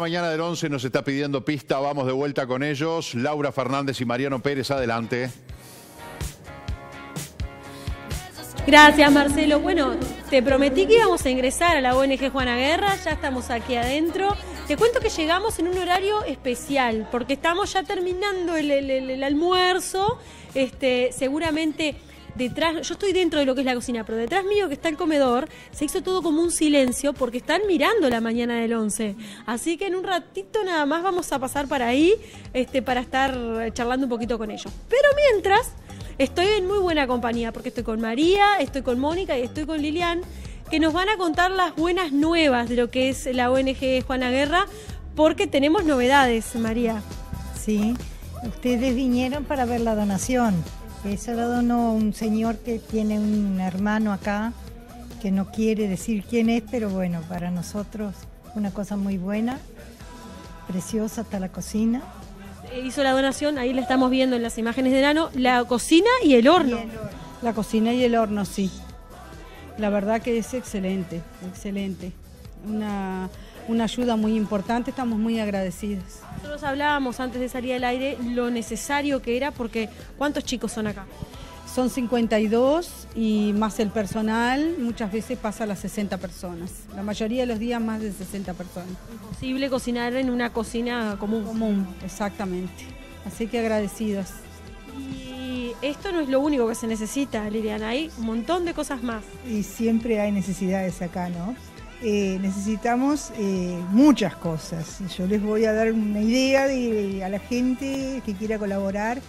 mañana del 11 nos está pidiendo pista, vamos de vuelta con ellos. Laura Fernández y Mariano Pérez, adelante. Gracias, Marcelo. Bueno, te prometí que íbamos a ingresar a la ONG Juana Guerra, ya estamos aquí adentro. Te cuento que llegamos en un horario especial, porque estamos ya terminando el, almuerzo. Este, seguramente detrás, yo estoy dentro de lo que es la cocina, pero detrás mío que está el comedor, se hizo todo como un silencio porque están mirando la mañana del 11. Así que en un ratito nada más vamos a pasar para ahí este, para estar charlando un poquito con ellos. Pero mientras, estoy en muy buena compañía porque estoy con María, estoy con Mónica y estoy con Lilian, que nos van a contar las buenas nuevas de lo que es la ONG Juana Guerra, porque tenemos novedades, María. Sí, ustedes vinieron para ver la donación. Eso lo donó un señor que tiene un hermano acá, que no quiere decir quién es, pero bueno, para nosotros una cosa muy buena, preciosa hasta la cocina. Hizo la donación, ahí la estamos viendo en las imágenes de Nano, la cocina y el horno. La cocina y el horno, sí. La verdad que es excelente, excelente. Una una ayuda muy importante, estamos muy agradecidos. Nosotros hablábamos antes de salir al aire lo necesario que era, porque ¿cuántos chicos son acá? Son 52 y más el personal, muchas veces pasa a las 60 personas. La mayoría de los días más de 60 personas. Imposible cocinar en una cocina común. Común, exactamente. Así que agradecidos. Y esto no es lo único que se necesita, Liliana, hay un montón de cosas más. Y siempre hay necesidades acá, ¿no? Eh, necesitamos eh, muchas cosas. Yo les voy a dar una idea de, a la gente que quiera colaborar.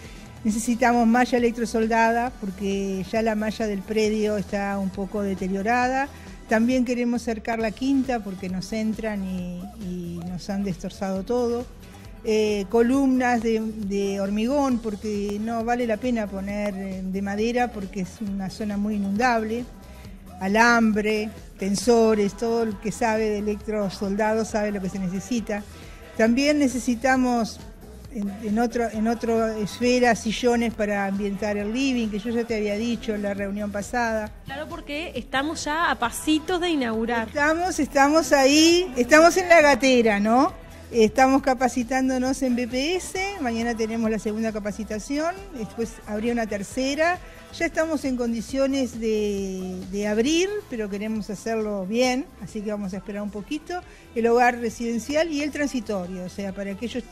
Necesitamos malla electrosoldada porque ya la malla del predio está un poco deteriorada. También queremos cercar la quinta porque nos entran y, nos han destrozado todo. Eh, columnas de, hormigón porque no vale la pena poner de madera porque es una zona muy inundable alambre, tensores, todo el que sabe de electrosoldados sabe lo que se necesita. También necesitamos en, otro, en otra esfera sillones para ambientar el living, que yo ya te había dicho en la reunión pasada. Claro, porque estamos ya a pasitos de inaugurar. Estamos, estamos ahí, estamos en la gatera, ¿no? Estamos capacitándonos en BPS, mañana tenemos la segunda capacitación, después habría una tercera. Ya estamos en condiciones de, abrir, pero queremos hacerlo bien, así que vamos a esperar un poquito. El hogar residencial y el transitorio, o sea, para aquellos,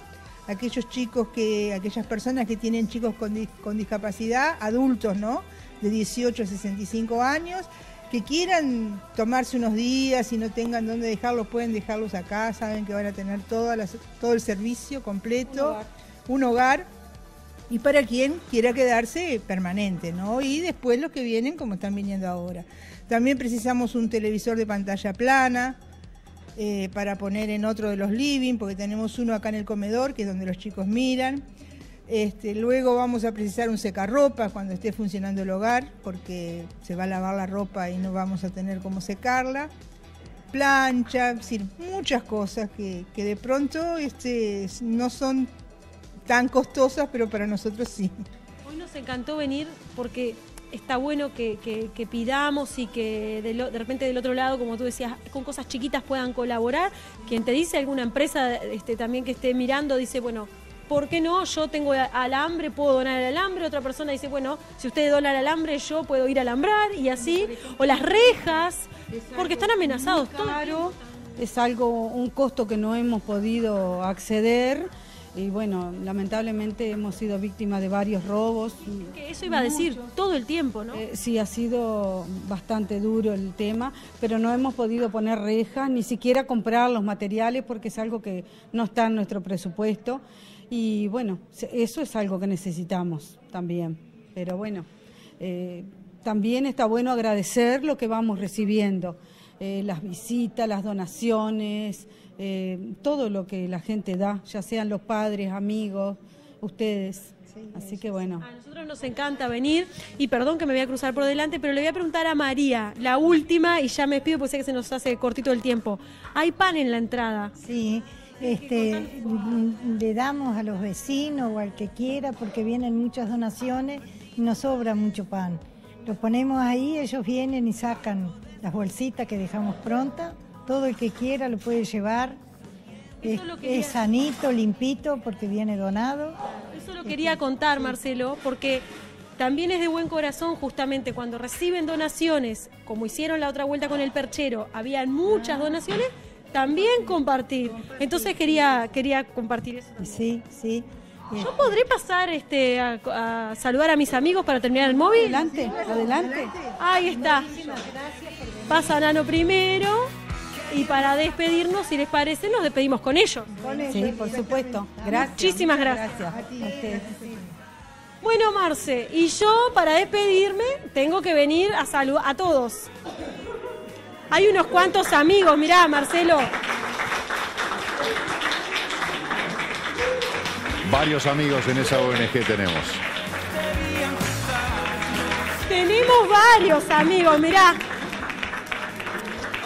aquellos chicos que, aquellas personas que tienen chicos con, con discapacidad, adultos, ¿no? De 18 a 65 años que quieran tomarse unos días y no tengan dónde dejarlos, pueden dejarlos acá, saben que van a tener todo el servicio completo, un hogar. Y para quien quiera quedarse permanente, ¿no? Y después los que vienen como están viniendo ahora. También precisamos un televisor de pantalla plana eh, para poner en otro de los living, porque tenemos uno acá en el comedor, que es donde los chicos miran. Este, luego vamos a precisar un secarropa cuando esté funcionando el hogar, porque se va a lavar la ropa y no vamos a tener cómo secarla. Plancha, decir, muchas cosas que, de pronto este, no son tan costosas, pero para nosotros sí. Hoy nos encantó venir porque está bueno que, pidamos y que de, de, repente del otro lado, como tú decías, con cosas chiquitas puedan colaborar. Quien te dice alguna empresa este, también que esté mirando dice, bueno, ¿por qué no? Yo tengo alambre, puedo donar el alambre. Otra persona dice, bueno, si ustedes donan el alambre, yo puedo ir a alambrar y así. O las rejas, porque están amenazados. Claro, es algo, un costo que no hemos podido acceder. Y bueno, lamentablemente hemos sido víctimas de varios robos. eso iba a decir todo el tiempo, ¿no? Eh, sí, ha sido bastante duro el tema, pero no hemos podido poner rejas, ni siquiera comprar los materiales porque es algo que no está en nuestro presupuesto. Y bueno, eso es algo que necesitamos también. Pero bueno, eh, también está bueno agradecer lo que vamos recibiendo, eh, las visitas, las donaciones, eh, todo lo que la gente da, ya sean los padres, amigos, ustedes. Así que bueno. A nosotros nos encanta venir y perdón que me voy a cruzar por delante, pero le voy a preguntar a María, la última, y ya me despido porque sé que se nos hace cortito el tiempo. ¿Hay pan en la entrada? Sí, este, le damos a los vecinos o al que quiera porque vienen muchas donaciones y nos sobra mucho pan. Lo ponemos ahí, ellos vienen y sacan las bolsitas que dejamos prontas. Todo el que quiera lo puede llevar Es, lo sanito, limpito, porque viene donado. Eso lo quería contar, Marcelo, porque también es de buen corazón justamente cuando reciben donaciones, como hicieron la otra vuelta con el perchero, habían muchas donaciones, también compartir. Entonces quería, quería compartir eso. Y Sí, sí. ¿Yo podré pasar este, a, a saludar a mis amigos para terminar el móvil? Adelante, adelante. Ahí está. Pasa Nano primero y para despedirnos, si les parece, nos despedimos con ellos. Sí, por supuesto. Gracias. Muchísimas gracias. Gracias a ustedes. Bueno, Marce, y yo para despedirme tengo que venir a saludar a todos. Hay unos cuantos amigos, mirá, Marcelo. Varios amigos en esa ONG tenemos. Tenemos varios amigos, mirá.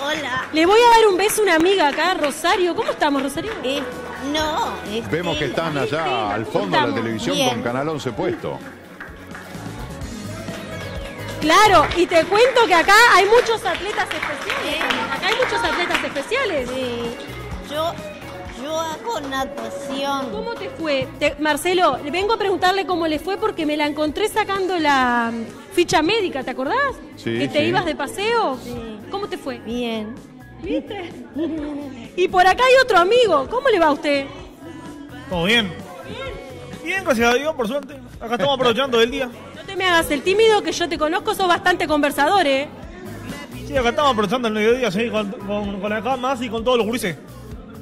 Hola. Le voy a dar un beso a una amiga acá, Rosario. ¿Cómo estamos, Rosario? Eh, no. Vemos que están allá al fondo de la televisión Bien. con Canal 11 puesto. Claro, y te cuento que acá hay muchos atletas especiales. Acá hay muchos atletas especiales. Sí. Yo, yo hago natación. ¿Cómo te fue? Te- Marcelo, le vengo a preguntarle cómo le fue porque me la encontré sacando la mm, ficha médica, ¿te acordás? Sí, Que te sí. ibas de paseo. ¿Cómo te fue? Bien. ¿Viste? Y por acá hay otro amigo. ¿Cómo le va a usted? ¿Todo bien? Bien, gracias a Dios, por suerte. Acá estamos aprovechando el día. No te me hagas el tímido, que yo te conozco, sos bastante conversador, ¿eh? Sí, acá estamos aprovechando el mediodía, sí, con, con, con acá más y con todos los gurises.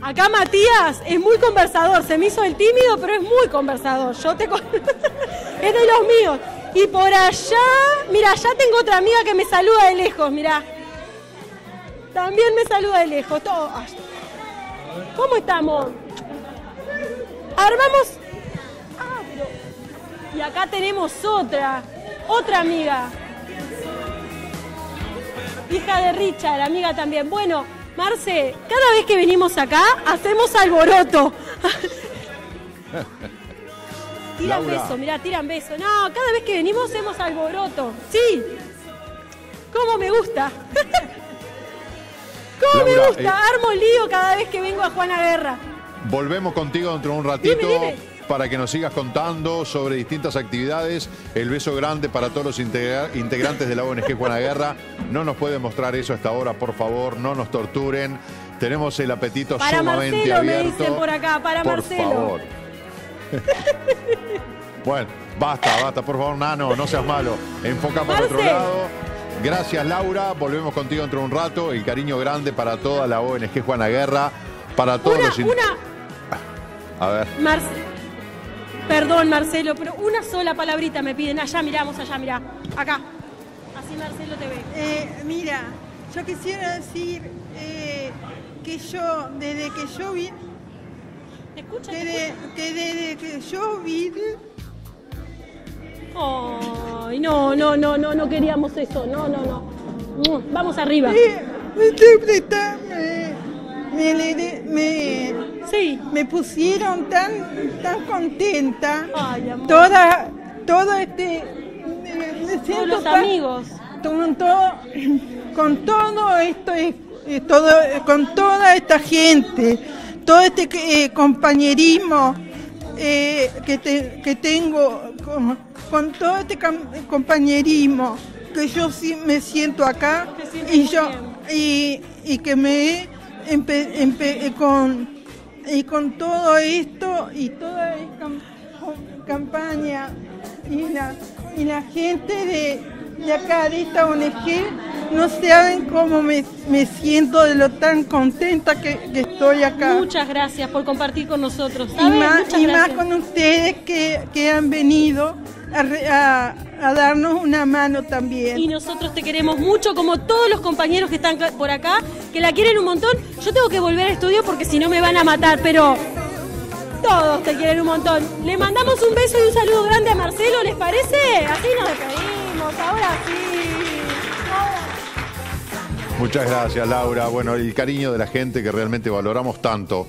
Acá Matías es muy conversador, se me hizo el tímido, pero es muy conversador. Yo te con- es de los míos. Y por allá, mira, allá tengo otra amiga que me saluda de lejos, mira. También me saluda de lejos. Todo. ¿Cómo estamos? Armamos. Ah, pero. Y acá tenemos otra, otra amiga. Hija de Richard, amiga también. Bueno, Marce, cada vez que venimos acá, hacemos alboroto. tiran Laura. beso, mirá, tiran beso. No, cada vez que venimos hacemos alboroto. Sí. ¿Cómo me gusta? ¿Cómo me gusta? eh. Armo lío cada vez que vengo a Juana Guerra. Volvemos contigo dentro de un ratito Dime, dime. para que nos sigas contando sobre distintas actividades. El beso grande para todos los integra- integrantes de la ONG Juana Guerra. No nos puede mostrar eso hasta ahora, por favor, no nos torturen. Tenemos el apetito Para sumamente Marcelo, me abierto. dicen por acá, para por Marcelo. favor. bueno, basta, basta, por favor, Nano, no seas malo. Enfoca para otro lado. Gracias, Laura. Volvemos contigo dentro de un rato. El cariño grande para toda la ONG Juana Guerra, para todos Una, los... in- una, A ver. Marce- Perdón, Marcelo, pero una sola palabrita me piden. Allá, miramos, allá, mirá. Acá. Así Marcelo te ve. Eh, mira, yo quisiera decir eh, que yo, desde que yo vi, ¿Te escucha? que, de- que desde que yo vi, Ay, no, no, no, no, no queríamos eso. No, no, no. Vamos arriba. eh, me Sí. me pusieron tan, tan contenta. Ay, amor. Toda, todo este, me, Todos los tan- amigos. con todo, con todo esto, eh, todo, con toda esta gente, todo este eh, compañerismo eh, que, te- que tengo, con, con todo este compañerismo que yo sí me siento acá y yo y, y que me empe- empe- eh, con y con todo esto y toda esta cam- campaña y la, y la gente de, de acá, de esta ONG, no saben cómo me, me siento de lo tan contenta que, que estoy acá. Muchas gracias por compartir con nosotros. y más, y más con ustedes que, que han venido a, a- a darnos una mano también. Y nosotros te queremos mucho, como todos los compañeros que están por acá, que la quieren un montón. Yo tengo que volver al estudio porque si no me van a matar, pero todos te quieren un montón. Le mandamos un beso y un saludo grande a Marcelo, ¿les parece? Así nos despedimos, ahora sí. Muchas gracias, Laura. Bueno, el cariño de la gente que realmente valoramos tanto.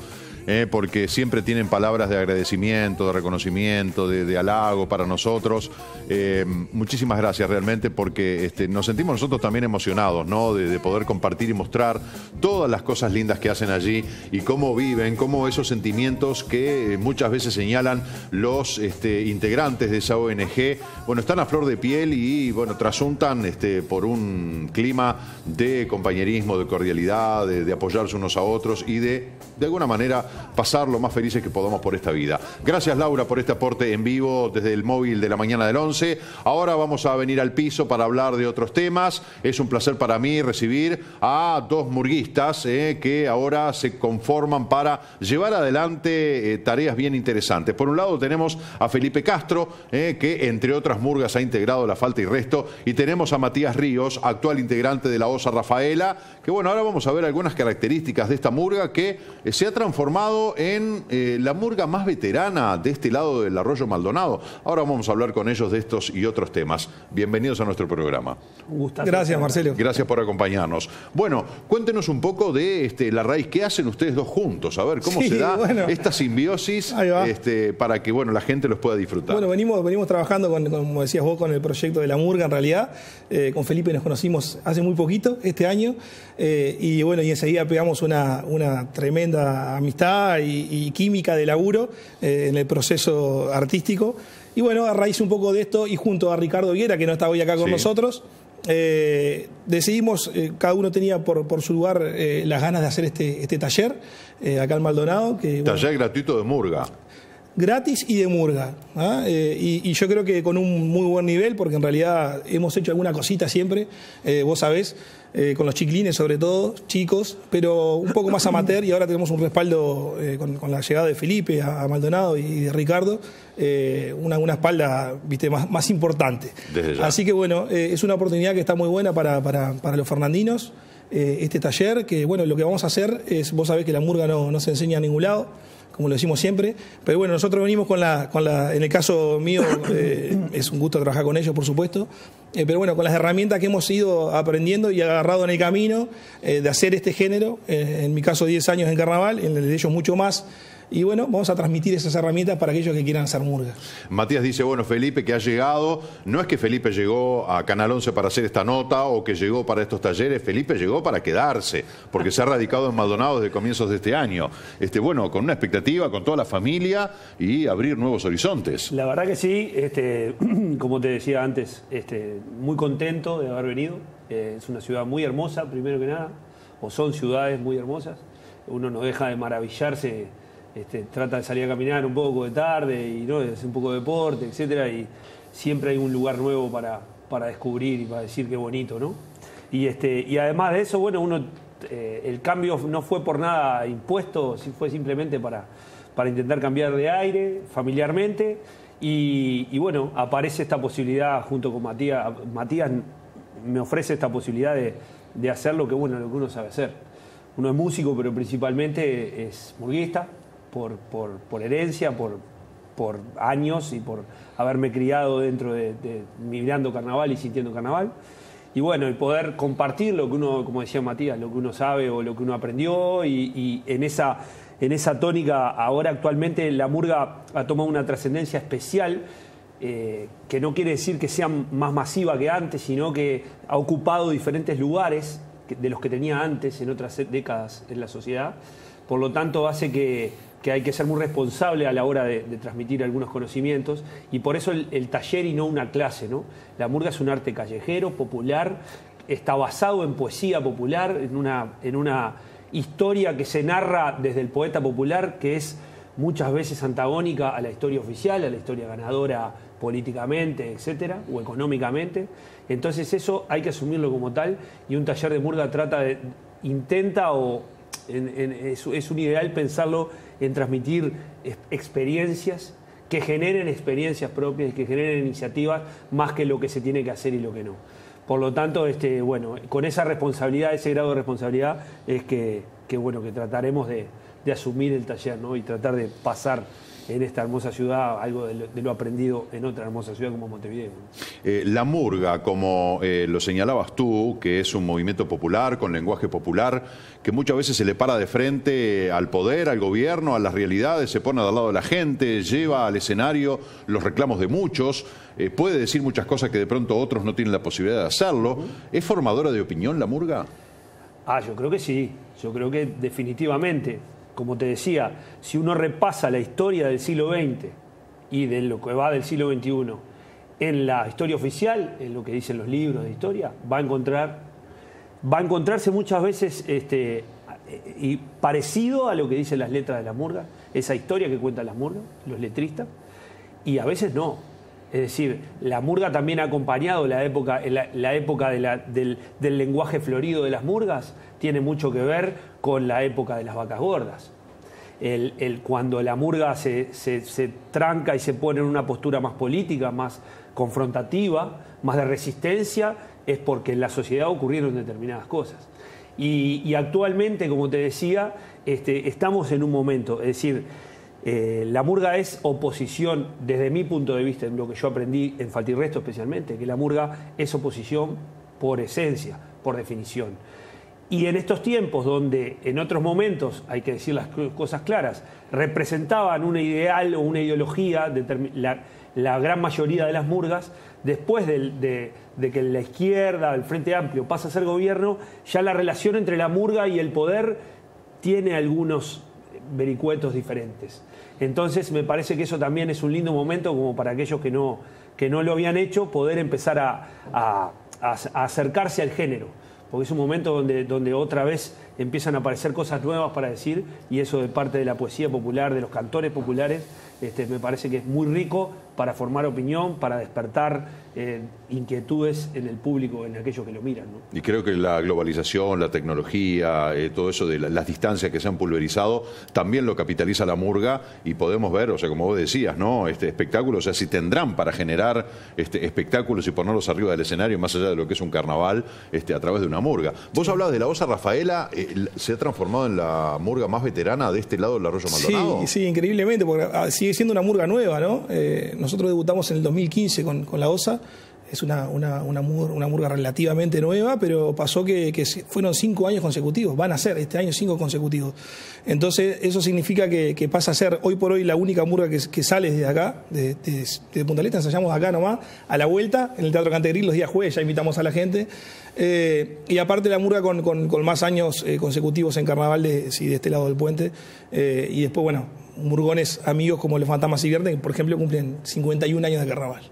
Eh, porque siempre tienen palabras de agradecimiento, de reconocimiento, de, de halago para nosotros. Eh, muchísimas gracias realmente porque este, nos sentimos nosotros también emocionados, ¿no? De, de poder compartir y mostrar todas las cosas lindas que hacen allí y cómo viven, cómo esos sentimientos que eh, muchas veces señalan los este, integrantes de esa ONG, bueno, están a flor de piel y, bueno, trasuntan este, por un clima de compañerismo, de cordialidad, de apoyarse unos a otros y de, de alguna manera, pasar lo más felices que podamos por esta vida. Gracias, Laura, por este aporte en vivo desde el móvil de la mañana del 11. Ahora vamos a venir al piso para hablar de otros temas. Es un placer para mí recibir a dos murguistas eh, que ahora se conforman para llevar adelante eh, tareas bien interesantes. Por un lado tenemos a Felipe Castro, eh, que entre otras murgas ha integrado la falta y resto, y tenemos a Matías Ríos, actual integrante de la OSA Rafaela, que bueno, ahora vamos a ver algunas características de esta murga que se ha transformado en eh, la murga más veterana de este lado del arroyo Maldonado. Ahora vamos a hablar con ellos de estos y otros temas. Bienvenidos a nuestro programa. Gracias, Marcelo. Gracias por acompañarnos. Bueno, cuéntenos un poco de este, la raíz. ¿Qué hacen ustedes dos juntos? A ver, ¿cómo Sí, se da bueno. esta simbiosis este, para que bueno, la gente los pueda disfrutar? Bueno, venimos, venimos trabajando, con, como decías vos, con el proyecto de la Murga en realidad. Eh, con Felipe nos conocimos hace muy poquito, este año, eh, y bueno, y enseguida pegamos una, una tremenda amistad y, y química de laburo eh, en el proceso artístico. Y bueno, a raíz un poco de esto, y junto a Ricardo Viera, que no está hoy acá con Sí. nosotros, eh, decidimos, eh, cada uno tenía por, por su lugar eh, las ganas de hacer este, este taller acá en Maldonado. Que, bueno, Taller gratuito de murga. gratis y de murga. ¿ah? Y, y yo creo que con un muy buen nivel, porque en realidad hemos hecho alguna cosita siempre, vos sabés, eh, con los chiquilines sobre todo, chicos, pero un poco más amateur y ahora tenemos un respaldo eh, con, con la llegada de Felipe a, a Maldonado y de Ricardo, eh, una, una espalda viste, más, más importante. Así que bueno, es una oportunidad que está muy buena para, para, para los fernandinos. este taller, que bueno, lo que vamos a hacer es, vos sabés que la murga no, no se enseña a ningún lado, como lo decimos siempre, pero bueno, nosotros venimos con la, con la en el caso mío, eh, es un gusto trabajar con ellos, por supuesto, eh, pero bueno, con las herramientas que hemos ido aprendiendo y agarrado en el camino eh, de hacer este género, en mi caso 10 años en carnaval, en el de ellos mucho más, y bueno, vamos a transmitir esas herramientas para aquellos que quieran hacer murga. Matías dice, bueno, Felipe que ha llegado, no es que Felipe llegó a Canal 11 para hacer esta nota o que llegó para estos talleres, Felipe llegó para quedarse, porque se ha radicado en Maldonado desde comienzos de este año. Este, bueno, con una expectativa, con toda la familia y abrir nuevos horizontes. La verdad que sí, este, como te decía antes, este, muy contento de haber venido. Eh, es una ciudad muy hermosa, primero que nada, o son ciudades muy hermosas. Uno no deja de maravillarse, este, trata de salir a caminar un poco de tarde y ¿no? hacer un poco de deporte, etcétera, y siempre hay un lugar nuevo para, para descubrir y para decir qué bonito, ¿no? Y, este, y además de eso, bueno, uno, eh, el cambio no fue por nada impuesto, fue simplemente para, para intentar cambiar de aire familiarmente. Y, y bueno, aparece esta posibilidad junto con Matías. Matías me ofrece esta posibilidad de, de hacer lo que, bueno, lo que uno sabe hacer. Uno es músico, pero principalmente es murguista, por, por, por herencia, por, por años y por haberme criado dentro de, de mirando carnaval y sintiendo carnaval. Y bueno, el poder compartir lo que uno, como decía Matías, lo que uno sabe o lo que uno aprendió y, y en, esa, en esa tónica ahora actualmente la murga ha tomado una trascendencia especial eh, que no quiere decir que sea más masiva que antes, sino que ha ocupado diferentes lugares de los que tenía antes en otras décadas en la sociedad. Por lo tanto, hace que, que hay que ser muy responsable a la hora de, transmitir algunos conocimientos y por eso el, taller y no una clase. ¿no? La murga es un arte callejero, popular, está basado en poesía popular, en una, en una historia que se narra desde el poeta popular, que es muchas veces antagónica a la historia oficial, a la historia ganadora políticamente, etcétera, o económicamente. Entonces eso hay que asumirlo como tal y un taller de murga trata de, intenta o es un ideal pensarlo en transmitir ex- experiencias que generen experiencias propias, que generen iniciativas más que lo que se tiene que hacer y lo que no. Por lo tanto, este, bueno, con esa responsabilidad, ese grado de responsabilidad, es que, que, bueno, que trataremos de, de asumir el taller ¿no? y tratar de pasar en esta hermosa ciudad algo de lo, de lo aprendido en otra hermosa ciudad como Montevideo. Eh, la murga, como eh, lo señalabas tú, que es un movimiento popular, con lenguaje popular, que muchas veces se le para de frente al poder, al gobierno, a las realidades, se pone al lado de la gente, lleva al escenario los reclamos de muchos, eh, puede decir muchas cosas que de pronto otros no tienen la posibilidad de hacerlo. ¿Es formadora de opinión la murga? Ah, yo creo que sí, yo creo que definitivamente, como te decía, si uno repasa la historia del siglo XX y de lo que va del siglo XXI en la historia oficial, en lo que dicen los libros de historia, va a encontrar, va a encontrarse muchas veces este, y parecido a lo que dicen las letras de la murga, esa historia que cuentan las murgas, los letristas, y a veces no. Es decir, la murga también ha acompañado la época, la, época del, lenguaje florido de las murgas, tiene mucho que ver con la época de las vacas gordas. El- el- cuando la murga se, se- se tranca y se pone en una postura más política, más confrontativa, más de resistencia, es porque en la sociedad ocurrieron determinadas cosas. Y, y actualmente, como te decía, este, estamos en un momento, es decir, eh, la murga es oposición, desde mi punto de vista, en lo que yo aprendí en Faltirresto especialmente, que la murga es oposición por esencia, por definición. Y en estos tiempos donde en otros momentos, hay que decir las cosas claras, representaban un ideal o una ideología, la, gran mayoría de las murgas, después de, de que la izquierda, el Frente Amplio pasa a ser gobierno, ya la relación entre la murga y el poder tiene algunos vericuetos diferentes. Entonces me parece que eso también es un lindo momento como para aquellos que no, que no lo habían hecho, poder empezar a, acercarse al género. Porque es un momento donde, donde otra vez empiezan a aparecer cosas nuevas para decir, y eso de parte de la poesía popular, de los cantores populares, este, me parece que es muy rico para formar opinión, para despertar eh, inquietudes en el público, en aquellos que lo miran. ¿no? Y creo que la globalización, la tecnología, eh, todo eso de la- las distancias que se han pulverizado, también lo capitaliza la murga y podemos ver, o sea, como vos decías, ¿no? Este espectáculo, o sea, si tendrán para generar este, espectáculos y ponerlos arriba del escenario, más allá de lo que es un carnaval, este, a través de una murga. Vos hablabas de la Osa Rafaela, eh, ¿se ha transformado en la murga más veterana de este lado del Arroyo Maldonado? Sí, sí, increíblemente, porque ah, sigue siendo una murga nueva, ¿no? Nosotros debutamos en el 2015 con, con la OSA. Es una, una, una, mur- una murga relativamente nueva, pero pasó que, fueron cinco años consecutivos. Van a ser este año cinco consecutivos. Entonces, eso significa que, pasa a ser hoy por hoy la única murga que, sale desde acá, de, de, de Punta Este, ensayamos acá nomás, a la vuelta, en el Teatro Cantegril, los días jueves, ya invitamos a la gente. Eh, y aparte la murga con, con- más años eh, consecutivos en carnaval de, de este lado del puente. Eh, y después, bueno, murgones amigos como los Fantasmas y Viernes, por ejemplo cumplen 51 años de carnaval.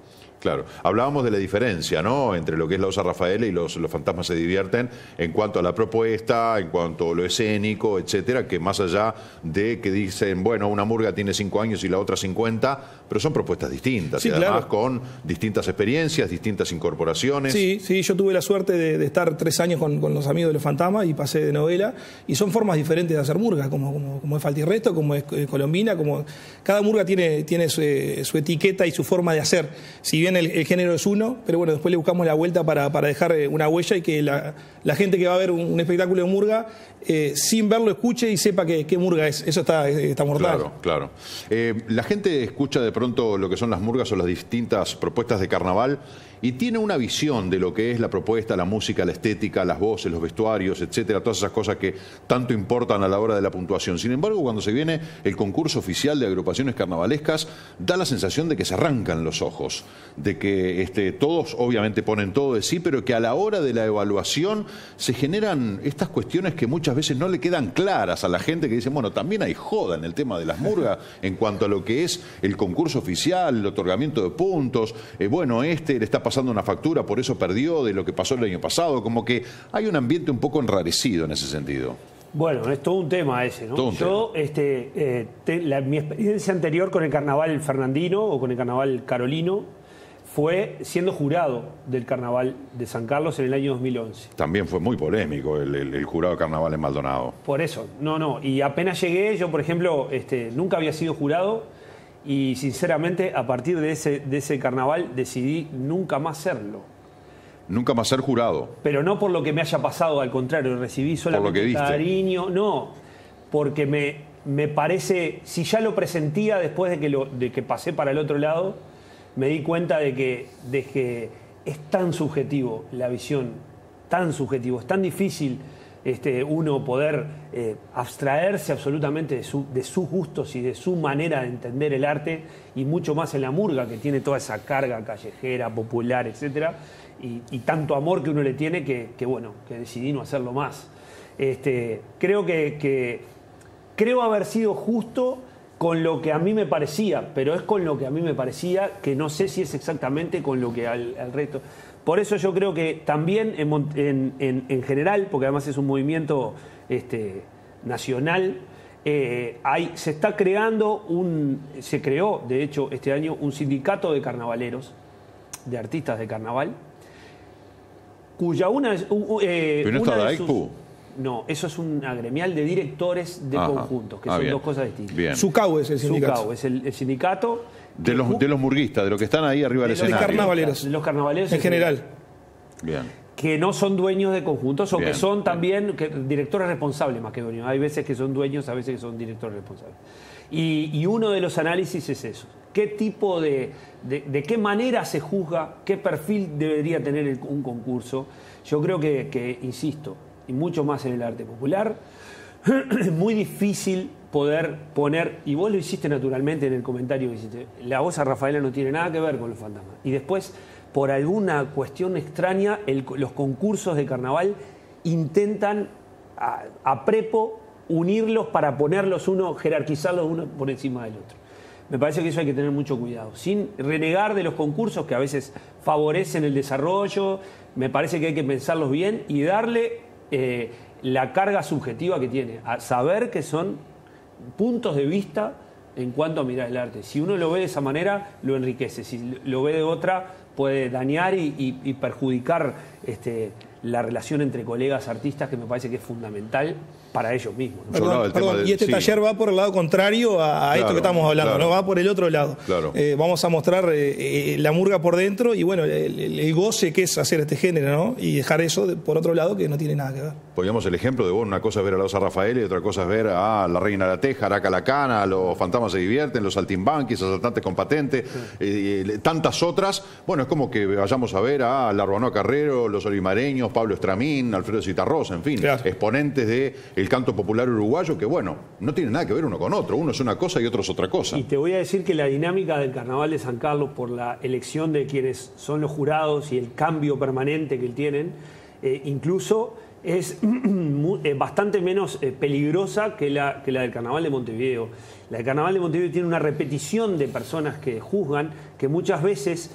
Claro, hablábamos de la diferencia, ¿no? Entre lo que es la Osa Rafaela y los, los fantasmas se divierten en cuanto a la propuesta, en cuanto a lo escénico, etcétera, que más allá de que dicen, bueno, una murga tiene cinco años y la otra 50, pero son propuestas distintas, Sí, y además claro. con distintas experiencias, distintas incorporaciones. Sí, sí, yo tuve la suerte de, de estar tres años con, con los amigos de los fantasmas y pasé de novela. Y son formas diferentes de hacer murga, como, como, como es Faltirresto, como es eh, Colombina, como cada murga tiene, tiene su, eh, su etiqueta y su forma de hacer. Si bien el, el género es uno, pero bueno, después le buscamos la vuelta para, para dejar eh, una huella y que la, la gente que va a ver un, espectáculo de murga, eh, sin verlo, escuche y sepa que- qué murga es. Eso está, eh, está mortal. Claro, claro. Eh, la gente escucha de pronto lo que son las murgas o las distintas propuestas de carnaval y tiene una visión de lo que es la propuesta, la música, la estética, las voces, los vestuarios, etcétera, todas esas cosas que tanto importan a la hora de la puntuación. Sin embargo, cuando se viene el concurso oficial de agrupaciones carnavalescas, da la sensación de que se arrancan los ojos, de que este, todos obviamente ponen todo de sí, pero que a la hora de la evaluación se generan estas cuestiones que muchas veces no le quedan claras a la gente que dice, bueno, también hay joda en el tema de las murgas en cuanto a lo que es el concurso oficial, el otorgamiento de puntos, eh, bueno, este le está pasando una factura, por eso perdió de lo que pasó el año pasado, como que hay un ambiente un poco enrarecido en ese sentido. Bueno, es todo un tema ese, ¿no? Yo, este, eh, te- la- mi experiencia anterior con el carnaval fernandino o con el carnaval carolino fue siendo jurado del carnaval de San Carlos en el año 2011. También fue muy polémico el, el- el jurado de carnaval en Maldonado. Por eso, no, no. Y apenas llegué, yo, por ejemplo, este, nunca había sido jurado y sinceramente a partir de ese, de ese carnaval decidí nunca más serlo. Nunca más ser jurado. Pero no por lo que me haya pasado, al contrario, recibí solamente que viste. cariño, no, porque me me parece, si ya lo presentía después de que, lo, de que pasé para el otro lado, me di cuenta de que, de que es tan subjetivo la visión, tan subjetivo, es tan difícil este, uno poder eh, abstraerse absolutamente de, su- de sus gustos y de su manera de entender el arte, y mucho más en la murga, que tiene toda esa carga callejera, popular, etcétera, y, tanto amor que uno le tiene que, bueno, que decidí no hacerlo más. Este, creo que- creo haber sido justo con lo que a mí me parecía, pero es con lo que a mí me parecía que no sé si es exactamente con lo que al, al resto. Por eso yo creo que también en, en- en- en general, porque además es un movimiento este, nacional, eh, hay- se está creando un, se creó de hecho este año un sindicato de carnavaleros, de artistas de carnaval, cuya una es... u- u- eh, Pero no está una de sus- no, eso es una gremial de directores de Ajá. conjuntos, que Ah, son bien. dos cosas distintas. Bien. Sucau es el sindicato. Sucau es el, el sindicato De los, de los murguistas, de los que están ahí arriba del de los escenario. carnavaleros. de los carnavaleros En general. Bien. que no son dueños de conjuntos o Bien, que son bien. también que- directores responsables más que dueños. Hay veces que son dueños, a veces que son directores responsables. Y, y uno de los análisis es eso. ¿Qué tipo de, de, de qué manera se juzga, qué perfil debería tener el- un concurso? Yo creo que, que, insisto, y mucho más en el arte popular, es muy difícil poder poner, y vos lo hiciste naturalmente en el comentario que hiciste, la voz a Rafaela no tiene nada que ver con los fantasmas. Y después, por alguna cuestión extraña, los concursos de carnaval intentan a prepo unirlos para ponerlos uno, jerarquizarlos uno por encima del otro. Me parece que eso hay que tener mucho cuidado, sin renegar de los concursos que a veces favorecen el desarrollo, me parece que hay que pensarlos bien y darle eh, la carga subjetiva que tiene, a saber que son puntos de vista en cuanto a mirar el arte. Si uno lo ve de esa manera, lo enriquece. Si lo ve de otra, puede dañar y, y- perjudicar este, la relación entre colegas artistas, que me parece que es fundamental para ellos mismos. ¿no? Perdón, del- y este sí. taller va por el lado contrario a, a esto que estamos hablando, claro. ¿no? Va por el otro lado. Claro. Eh, vamos a mostrar eh, eh, la murga por dentro y bueno, el, el- el goce que es hacer este género, ¿no? Y dejar eso de- por otro lado que no tiene nada que ver. Poníamos el ejemplo de, bueno, una cosa es ver a la Osa Rafael y otra cosa es ver a la Reina de la Teja, Araca la Cana, los fantasmas se divierten, los saltimbanquis, asaltantes con patente, eh, eh, tantas otras. Bueno, es como que vayamos a ver a Larruano Carrero, los olimareños, Pablo Estramín, Alfredo Citarrosa, en fin, Claro. exponentes del canto popular uruguayo que, bueno, no tienen nada que ver uno con otro. Uno es una cosa y otro es otra cosa. Y te voy a decir que la dinámica del Carnaval de San Carlos por la elección de quienes son los jurados y el cambio permanente que tienen, eh, incluso es eh, bastante menos eh, peligrosa que la, que la del Carnaval de Montevideo. La del Carnaval de Montevideo tiene una repetición de personas que juzgan que muchas veces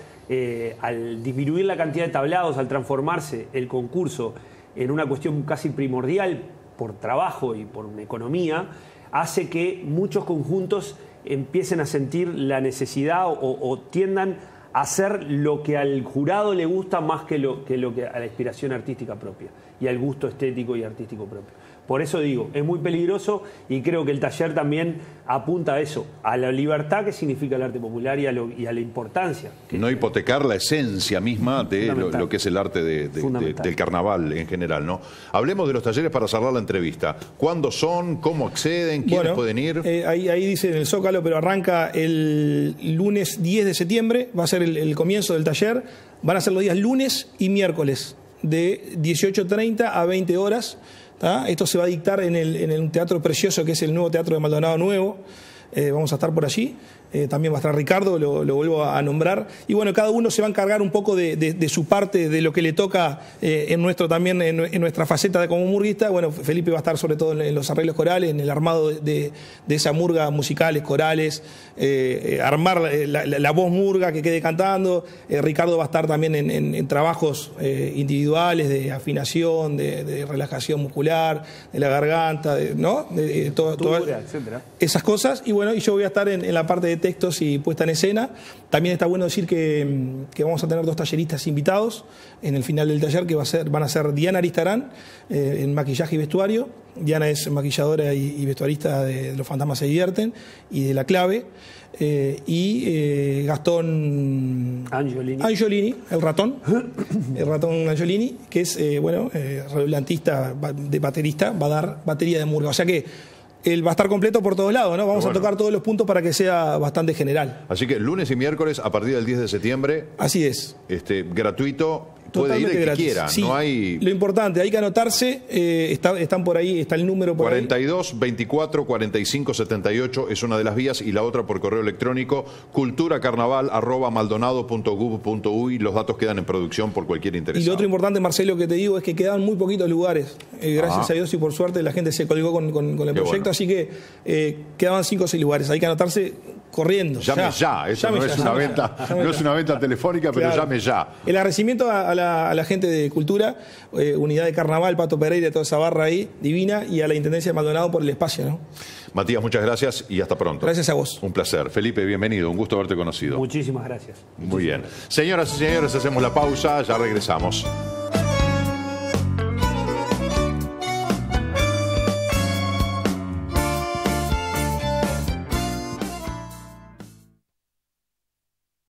al disminuir la cantidad de tablados, al transformarse el concurso en una cuestión casi primordial por trabajo y por economía, hace que muchos conjuntos empiecen a sentir la necesidad o, o tiendan a hacer lo que al jurado le gusta más que lo, que lo que a la inspiración artística propia y al gusto estético y artístico propio. Por eso digo, es muy peligroso y creo que el taller también apunta a eso, a la libertad que significa el arte popular y a, lo- y a la importancia. que- No hipotecar la esencia misma de lo, que es el arte de- de- Fundamental. de- del carnaval en general, ¿no? Hablemos de los talleres para cerrar la entrevista. ¿Cuándo son? ¿Cómo acceden? ¿Quiénes Bueno, pueden ir? eh, ahí, ahí dice en el Zócalo, pero arranca el lunes 10 de septiembre, va a ser el, el comienzo del taller. Van a ser los días lunes y miércoles, de 18.30 a 20 horas. Esto se va a dictar en, el, en el teatro precioso que es el nuevo Teatro de Maldonado Nuevo. Eh, vamos a estar por allí. Eh, también va a estar Ricardo, lo, lo vuelvo a nombrar. Y bueno, cada uno se va a encargar un poco de, de- de su parte, de lo que le toca eh, en nuestro también, en, en nuestra faceta de como murguista. Bueno, Felipe va a estar sobre todo en, en los arreglos corales, en el armado de, de- esa murga musicales, corales, eh, armar la, la- la voz murga que quede cantando. Ricardo va a estar también en, trabajos individuales de afinación, de, relajación muscular, de la garganta, de- ¿no? De- todo- etcétera. esas cosas. Y bueno, y yo voy a estar en, en la parte de textos y puesta en escena. También está bueno decir que, que vamos a tener dos talleristas invitados en el final del taller, que va a ser, van a ser Diana Aristarán eh, en maquillaje y vestuario. Diana es maquilladora y, y vestuarista de Los Fantasmas se divierten y de La Clave. Eh, y eh, Gastón Angiolini. Angiolini, el ratón, el ratón Angiolini, que es, eh, bueno, redoblantista, de baterista, va a dar batería de murga. O sea que el va a estar completo por todos lados, ¿no? Vamos Bueno. a tocar todos los puntos para que sea bastante general. Así que lunes y miércoles a partir del 10 de septiembre, Así es. este, gratuito, puede ir el que quiera. Sí. No hay Lo importante, hay que anotarse, eh, está- están por ahí, está el número por ahí. 42 24 45 78 es una de las vías y la otra por correo electrónico culturacarnaval arroba maldonado.gov.uy. Los datos quedan en producción por cualquier Y interesado. lo otro importante, Marcelo, que te digo es que quedan muy poquitos lugares. Eh, gracias Ajá. a Dios y por suerte la gente se colgó con, con- con el Qué proyecto, bueno. así que eh, quedaban cinco o seis lugares. Hay que anotarse corriendo. Llame ya, eso Llame no ya, es una venta, no es una venta telefónica, pero llame ya. El agradecimiento a, a la, a la gente de Cultura, eh, Unidad de Carnaval, Pato Pereira, toda esa barra ahí, divina, y a la Intendencia de Maldonado por el espacio, ¿no? Matías, muchas gracias y hasta pronto. Gracias a vos. Un placer. Felipe, bienvenido. Un gusto haberte conocido. Muchísimas gracias. Muy bien. Señoras y señores, hacemos la pausa, ya regresamos.